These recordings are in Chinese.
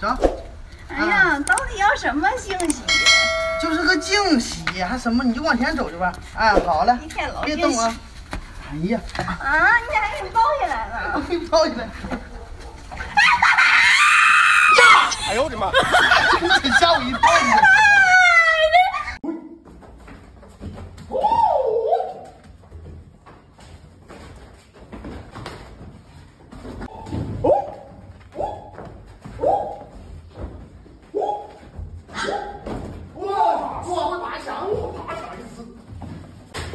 走。哎呀，到底要什么惊喜？就是个惊喜，还什么？你就往前走去吧。哎，好了，一天老别动啊！哎呀，啊，你咋还给你抱起来了？我给你抱起来。哎呦我的妈！你吓我一跳！你。哇！我会爬墙，我爬墙一次。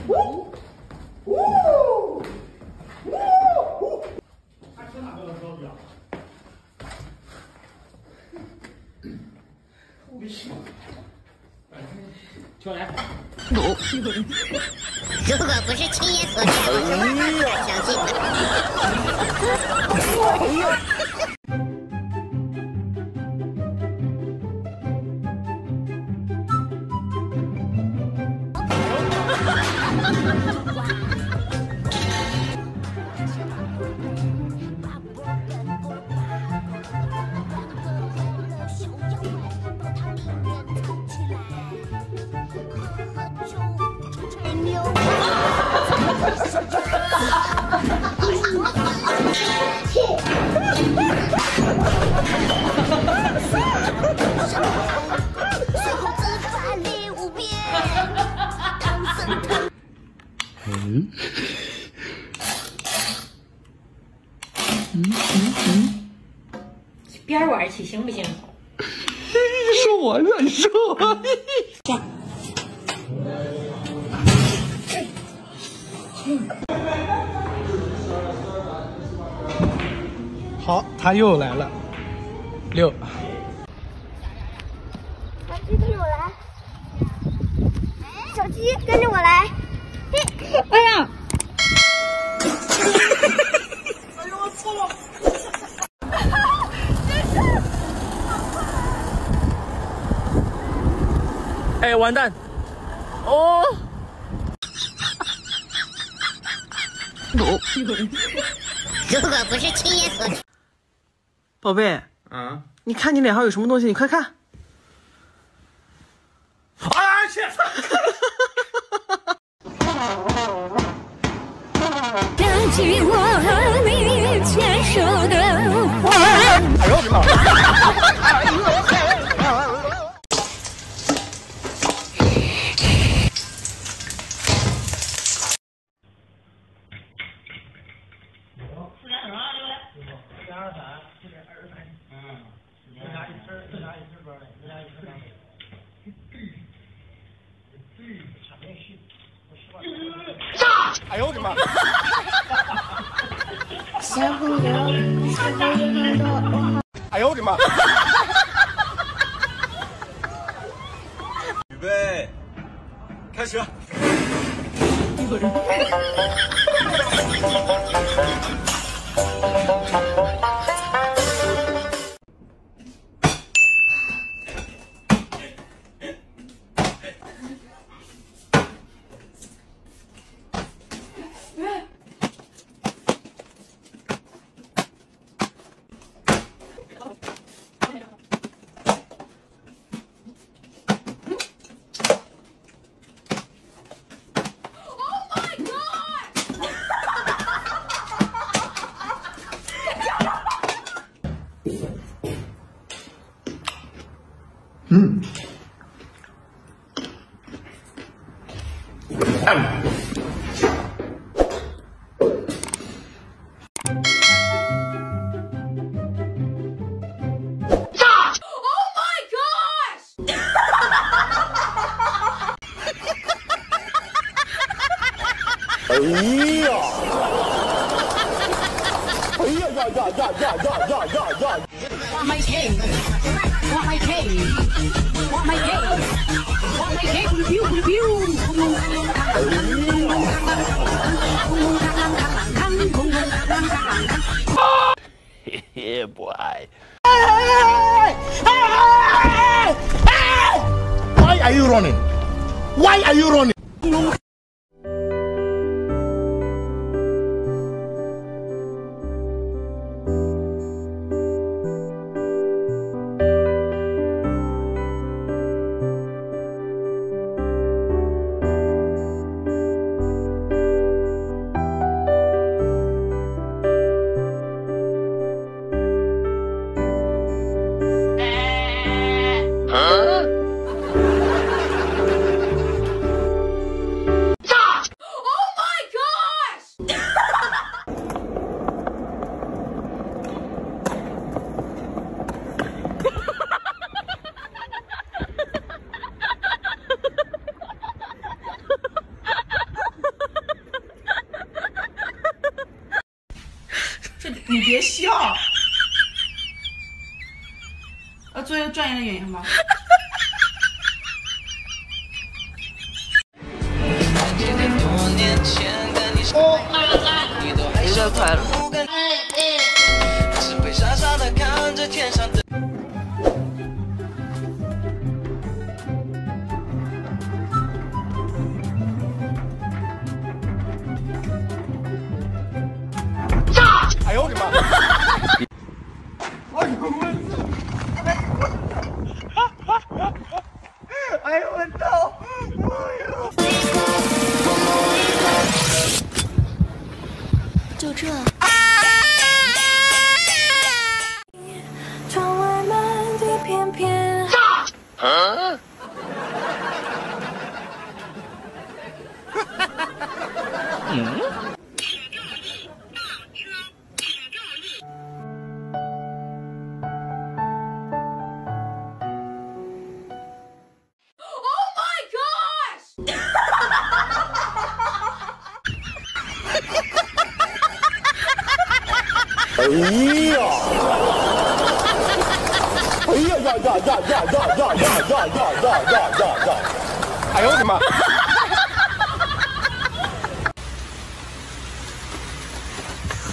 呜呜呜！还听哪个的手机啊？特别喜欢。秋来，如果不是亲眼所见，我是不敢相信的。随嗯。嗯嗯边玩去行不行？说我呢，你说我。好，他又来了，六。小鸡跟着我来，小鸡跟着我来。哎呀，哎，完蛋！哦，如果不是亲眼所见，宝贝，嗯！你看你脸上有什么东西？你快看。哎去！感激我和你牵手的小朋友，小朋友，说，哎呦我的妈！预备，开始。一个人。yeah, yeah, yeah, yeah, yeah, yeah, Why are you running? Why are you running? 呃，做一个专业的演员吧。有点快了。这。哎呀！哎呀呀呀呀呀呀呀呀呀呀呀呀呀！哎呦我的妈！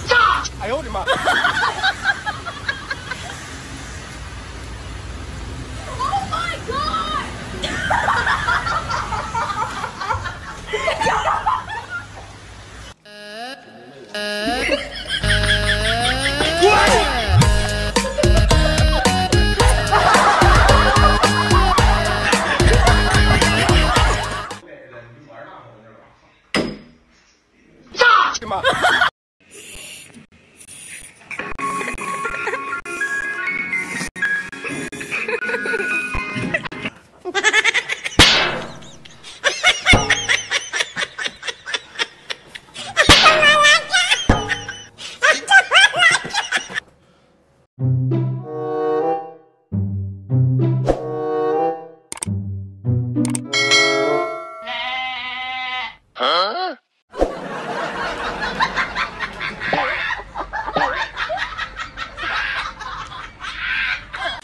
炸哎呦我的妈！哎妈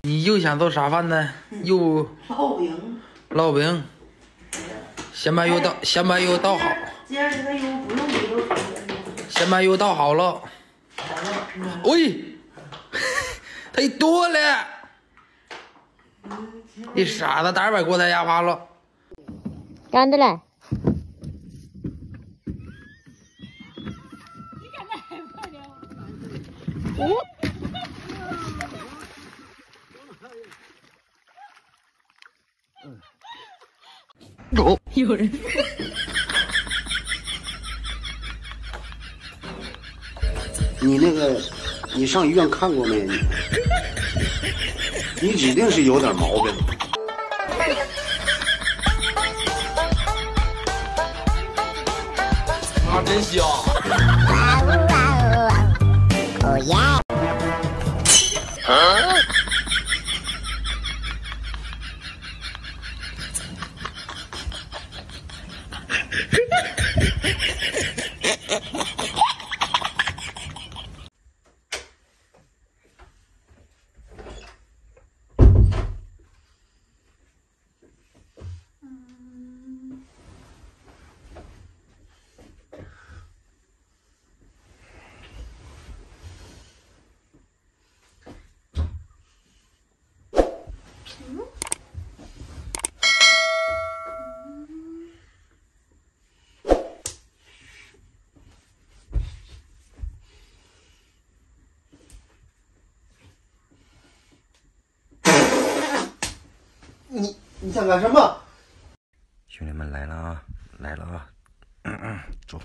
你又想做啥饭呢？又烙饼，烙饼，先把油倒，先把油倒好，今儿这个油不用米都出先把油倒好了。喂，它多了，你傻子，大把锅台压趴了。干的嘞。有人。你那个，你上医院看过没？你你指定是有点毛病。啊，真香！哦想干什么？兄弟们来了啊，来了啊！走。